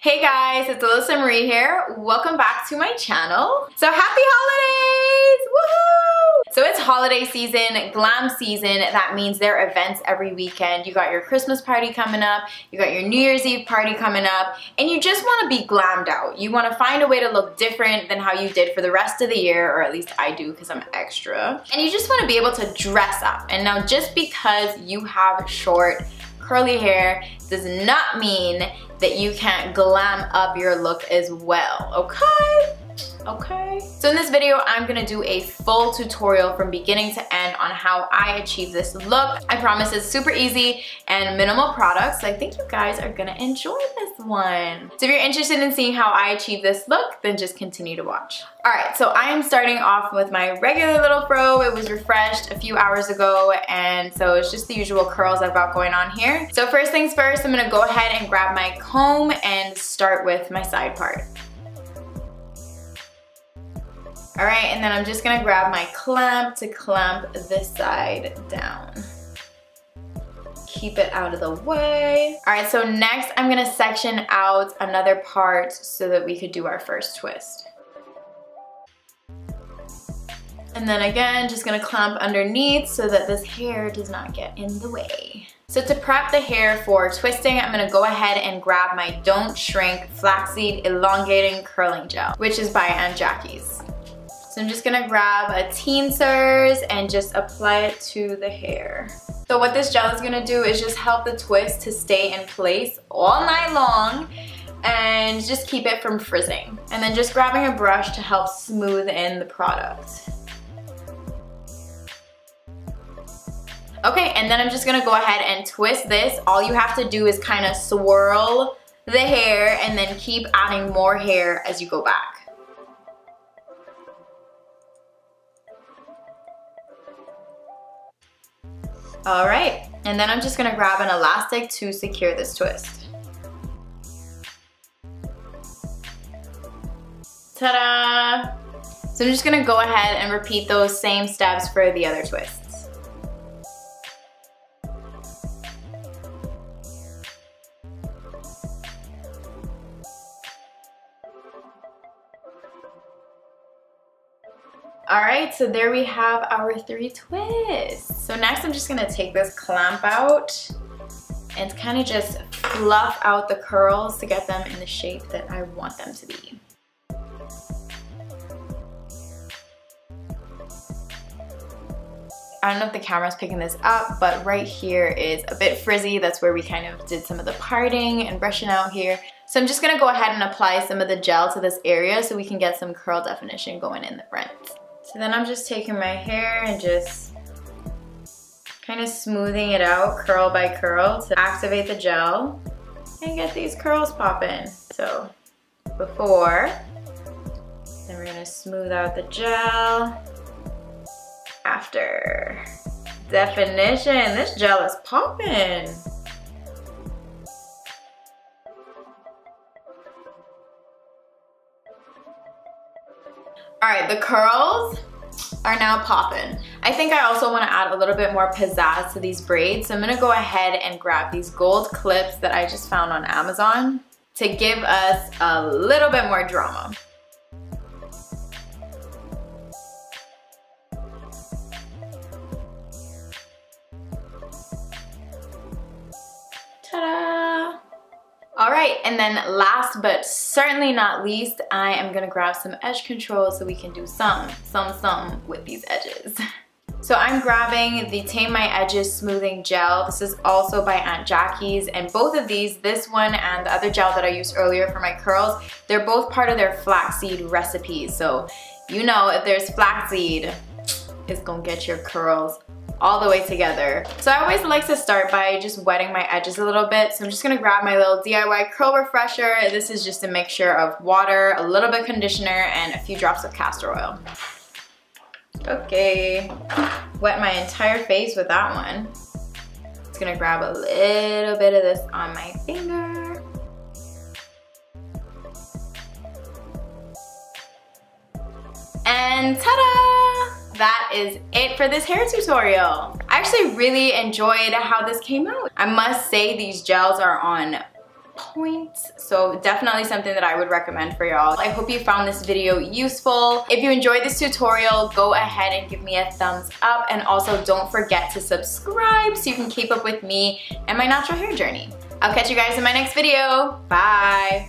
Hey guys, it's Alyssa Marie here. Welcome back to my channel. So happy holidays! Woohoo! So it's holiday season, glam season. That means there are events every weekend. You got your Christmas party coming up, you got your New Year's Eve party coming up, and you just want to be glammed out. You want to find a way to look different than how you did for the rest of the year, or at least I do because I'm extra. And you just want to be able to dress up. And now just because you have short, curly hair does not mean that you can't glam up your look as well, okay? Okay? So in this video, I'm gonna do a full tutorial from beginning to end on how I achieve this look. I promise it's super easy and minimal products, so I think you guys are gonna enjoy this one. So if you're interested in seeing how I achieve this look, then just continue to watch. All right, so I am starting off with my regular little fro. It was refreshed a few hours ago, and so it's just the usual curls I've got going on here. So first things first, I'm gonna go ahead and grab my comb and start with my side part. All right, and then I'm just gonna grab my clamp to clamp this side down. Keep it out of the way. All right, so next I'm gonna section out another part so that we could do our first twist. And then again, just gonna clamp underneath so that this hair does not get in the way. So to prep the hair for twisting, I'm gonna go ahead and grab my Don't Shrink Flaxseed Elongating Curling Gel, which is by Aunt Jackie's. So I'm just gonna grab a Teensers and just apply it to the hair. So what this gel is gonna do is just help the twist to stay in place all night long and just keep it from frizzing. And then just grabbing a brush to help smooth in the product. Okay, and then I'm just gonna go ahead and twist this. All you have to do is kind of swirl the hair and then keep adding more hair as you go back. All right, and then I'm just gonna grab an elastic to secure this twist. Ta-da! So I'm just gonna go ahead and repeat those same steps for the other twists. All right, so there we have our three twists. So next I'm just gonna take this clamp out and kind of just fluff out the curls to get them in the shape that I want them to be. I don't know if the camera's picking this up, but right here is a bit frizzy. That's where we kind of did some of the parting and brushing out here. So I'm just gonna go ahead and apply some of the gel to this area so we can get some curl definition going in the front. So then I'm just taking my hair and just kind of smoothing it out curl by curl to activate the gel and get these curls popping. So before, then we're gonna smooth out the gel. After. Definition, this gel is popping. All right, the curls are now popping. I think I also wanna add a little bit more pizzazz to these braids. So I'm gonna go ahead and grab these gold clips that I just found on Amazon to give us a little bit more drama. All right, and then last but certainly not least, I am gonna grab some edge control so we can do some, some, some with these edges. So I'm grabbing the Tame My Edges Smoothing Gel. This is also by Aunt Jackie's and both of these, this one and the other gel that I used earlier for my curls, they're both part of their flaxseed recipes. So you know if there's flaxseed, it's gonna get your curls all the way together. So I always like to start by just wetting my edges a little bit. So I'm just gonna grab my little DIY curl refresher. This is just a mixture of water, a little bit conditioner, and a few drops of castor oil. Okay, wet my entire face with that one. Just gonna grab a little bit of this on my finger. And ta-da! That is it for this hair tutorial. I actually really enjoyed how this came out. I must say these gels are on point. So definitely something that I would recommend for y'all. I hope you found this video useful. If you enjoyed this tutorial, go ahead and give me a thumbs up and also don't forget to subscribe so you can keep up with me and my natural hair journey. I'll catch you guys in my next video. Bye.